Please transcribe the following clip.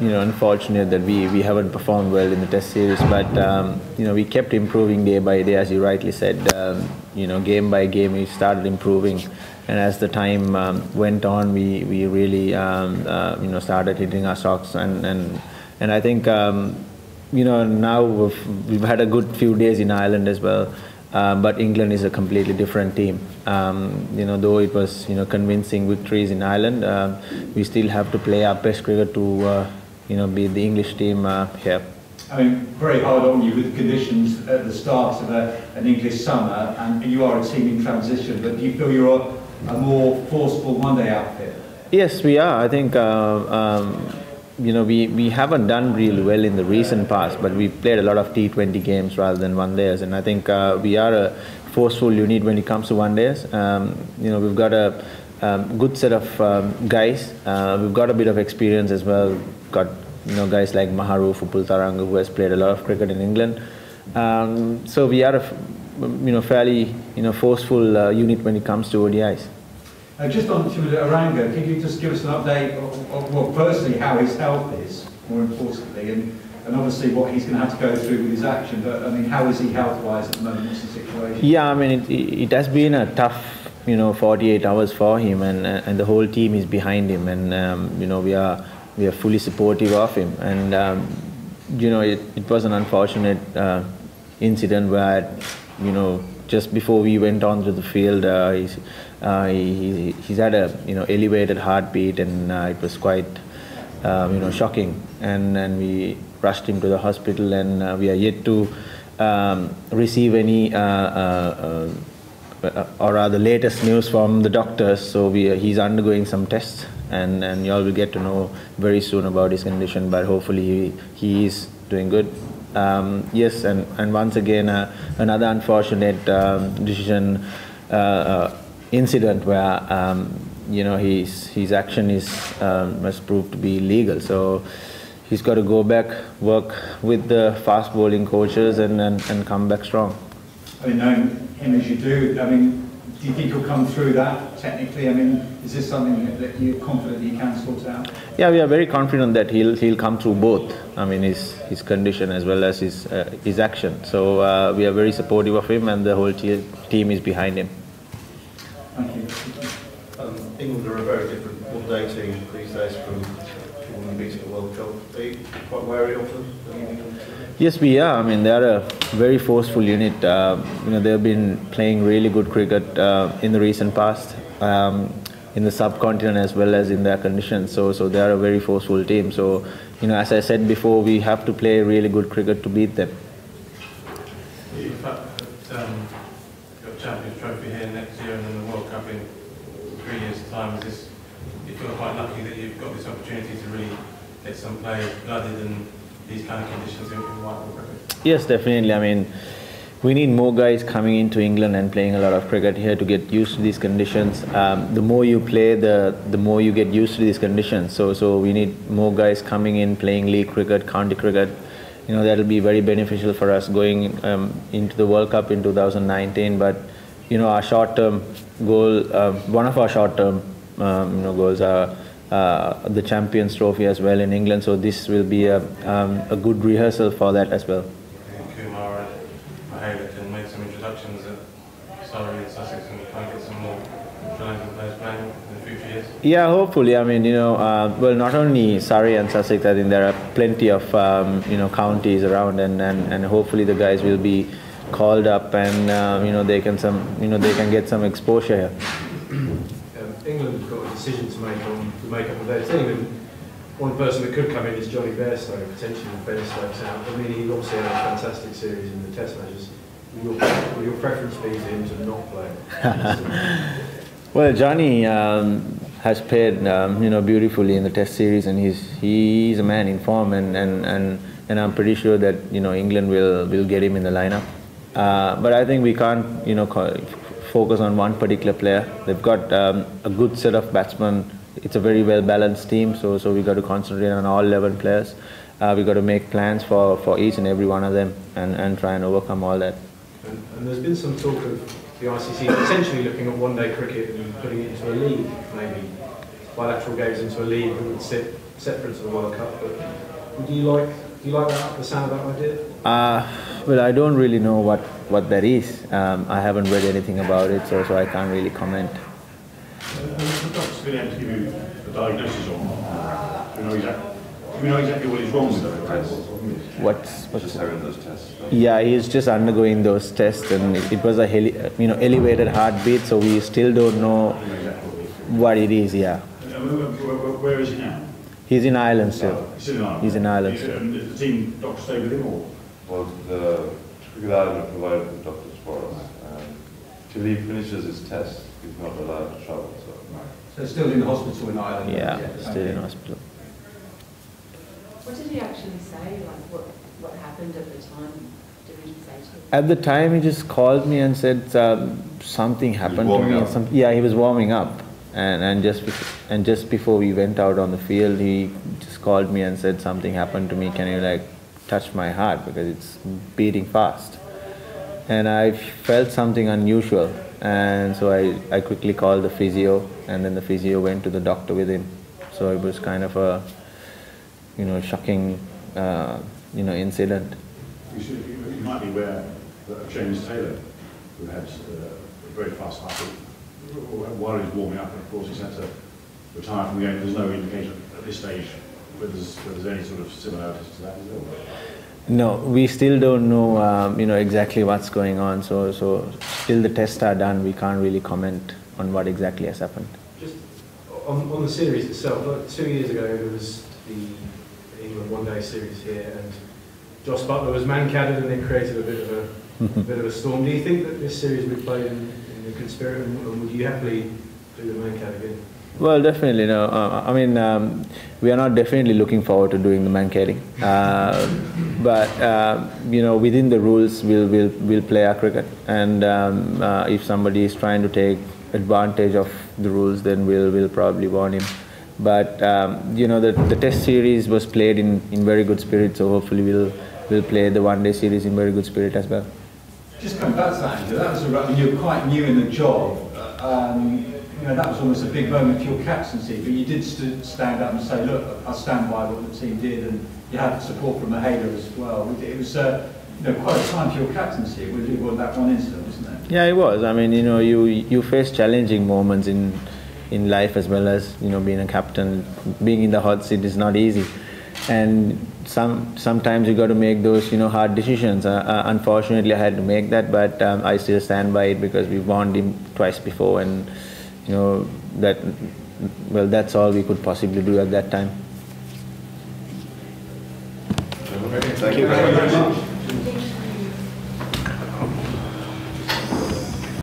you know unfortunate that we, we haven't performed well in the Test series, but um, you know we kept improving day by day, as you rightly said. Um, you know, game by game, we started improving, and as the time um, went on, we we really um, uh, you know started hitting our socks, and and and I think um, you know now we've, we've had a good few days in Ireland as well. Um, but England is a completely different team. Um, you know, though it was you know convincing victories in Ireland, um, we still have to play our best cricket to uh, you know be the English team uh, here. I mean, very hard on you with conditions at the start of a, an English summer, and you are a team in transition. But do you feel you're a, a more forceful one-day outfit? Yes, we are. I think. Uh, um, you know, we, we haven't done really well in the recent past, but we've played a lot of T20 games rather than one days, and I think uh, we are a forceful unit when it comes to one days. Um, you know, we've got a um, good set of um, guys. Uh, we've got a bit of experience as well. Got you know guys like Maharu Upul Tharanga who has played a lot of cricket in England. Um, so we are a you know fairly you know forceful uh, unit when it comes to ODIs. Uh, just on Eranga, can you just give us an update of, of, well, firstly, how his health is, more importantly, and, and obviously what he's going to have to go through with his action, but I mean, how is he health-wise at the moment? What's the situation? Yeah, I mean, it, it has been a tough, you know, 48 hours for him, and, and the whole team is behind him, and, um, you know, we are, we are fully supportive of him, and, um, you know, it, it was an unfortunate uh, incident where, you know, just before we went onto the field, uh, he's, uh, he, he's had a you know elevated heartbeat, and uh, it was quite um, you know shocking. And and we rushed him to the hospital, and uh, we are yet to um, receive any. Uh, or rather, latest news from the doctors. So we, he's undergoing some tests, and, and you all will get to know very soon about his condition. But hopefully, he, he is doing good. Um, yes, and, and once again, uh, another unfortunate um, decision uh, uh, incident where um, you know his his action is um, must prove to be illegal. So he's got to go back, work with the fast bowling coaches, and, and, and come back strong. I mean, knowing him as you do, I mean, do you think he'll come through that technically? I mean, is this something that, that you're confident he can sort out? Yeah, we are very confident that he'll he'll come through both. I mean, his his condition as well as his uh, his action. So uh, we are very supportive of him, and the whole team is behind him. Thank you. Um, England are a very different one-day team these days from when we beat the World Cup. Are you quite wary of them? Yes, we are. I mean, they are a very forceful unit. Uh, you know, they've been playing really good cricket uh, in the recent past, um, in the subcontinent as well as in their conditions. So, so they are a very forceful team. So, you know, as I said before, we have to play really good cricket to beat them. You've got, Um, Champions Trophy here next year and then the World Cup in three years' time. Is this, you feel quite lucky that you've got this opportunity to really get some play blooded and these kind of conditions in, ball cricket? Yes, definitely. I mean, we need more guys coming into England and playing a lot of cricket here to get used to these conditions. Um, the more you play, the the more you get used to these conditions. So so we need more guys coming in playing league cricket, county cricket, you know that'll be very beneficial for us going um, into the World Cup in 2019. But you know our short-term goal, uh, one of our short-term um, you know goals are uh, the Champions Trophy as well in England. So this will be a, um, a good rehearsal for that as well. Kumar and Mahela can make some introductions at Surrey and Sussex and try and get some more Sri Lankan players playing in the future years. Yeah, hopefully. I mean, you know, uh, well, not only Surrey and Sussex. I think there are plenty of um, you know counties around, and, and, and hopefully the guys will be called up, and uh, you know they can some you know they can get some exposure here. England have got a decision to make on the makeup of their team, and one person that could come in is Jonny Bairstow, potentially if Stokes out. I mean, he obviously had a fantastic series in the Test matches. Will your, your preference be him to not play? well, Jonny um, has played um, you know beautifully in the Test series, and he's he's a man in form, and, and, and, and I'm pretty sure that you know England will will get him in the lineup. Uh, but I think we can't you know focus on one particular player. They've got um, a good set of batsmen. It's a very well balanced team, so so we got to concentrate on all 11 players. Uh, we got to make plans for, for each and every one of them and, and try and overcome all that. And, and there's been some talk of the ICC potentially looking at one-day cricket and putting it into a league, maybe bilateral games into a league that would sit separate to the World Cup. But do you like do you like that, the sound of that idea? Uh, well, I don't really know what, what that is. Um, I haven't read anything about it, so, so I can't really comment. And the doctor's been able to give you a diagnosis on, do you know exactly, do you know exactly what is wrong with the? What's, what's Just having those tests. Yeah, he's just undergoing those tests, and it, it was a heli- you know elevated heartbeat, so we still don't know Do you know exactly what it is? what it is. Yeah, And where- is he now? he's in Ireland still. He's in Ireland. He's in Ireland. And did the team doctor stay with him or? Well, the Cricket Ireland have provided the doctors for us. Um, till he finishes his test, he's not allowed to travel. So. So still in the hospital in Ireland? Yeah, okay. still in hospital. What did he actually say? Like, what, what happened at the time? Did he say to? At the time, he just called me and said um, something happened to me. up. Some, yeah, he was warming up, and and just and just before we went out on the field, he just called me and said something happened to me. Can you like touch my heart because it's beating fast? And I felt something unusual, and so I, I quickly called the physio, and then the physio went to the doctor with him. So it was kind of a, you know, shocking, uh, you know, incident. You should, you might be aware that James Taylor, who had uh, a very fast heartbeat, while he was warming up, and of course he's had to retire from the game, there's no indication at this stage whether there's, whether there's any sort of similarities to that, is? No, we still don't know, um, you know, exactly what's going on. So, so till the tests are done, we can't really comment on what exactly has happened. Just on, on the series itself, like two years ago there was the England one day series here and Jos Buttler was Mankaded and it created a bit of a, a bit of a storm. Do you think that this series would play in, in a good spirit and, and would you happily do the Mankad again? Well, definitely. No, uh, I mean, um, we are not definitely looking forward to doing the Mankading, uh, but uh, you know, within the rules, we'll we'll we'll play our cricket. And um, uh, if somebody is trying to take advantage of the rules, then we'll we'll probably warn him. But um, you know, the the Test series was played in, in very good spirit, so hopefully we'll we'll play the One Day series in very good spirit as well. Just coming back to that, that was a, I mean, you're quite new in the job. Um, you know, that was almost a big moment for your captaincy, but you did st- stand up and say, look, I stand by what the team did, and you had support from Mahela as well. It was uh, you know, quite a time for your captaincy with that one incident, wasn't it? Yeah, it was. I mean, you know, you you face challenging moments in in life as well as you know being a captain. Being in the hot seat is not easy, and some sometimes you got to make those you know hard decisions. Uh, uh, unfortunately, I had to make that, but um, I still stand by it because we warned him twice before, and you know that well, that's all we could possibly do at that time. Thank you.